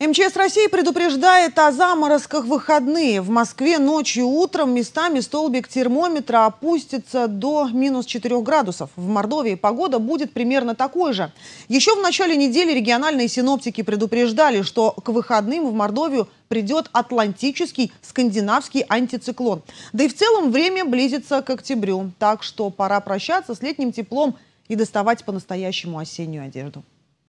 МЧС России предупреждает о заморозках в выходные. В Москве ночью и утром местами столбик термометра опустится до минус 4 градусов. В Мордовии погода будет примерно такой же. Еще в начале недели региональные синоптики предупреждали, что к выходным в Мордовию придет атлантический скандинавский антициклон. Да и в целом время близится к октябрю. Так что пора прощаться с летним теплом и доставать по-настоящему осеннюю одежду.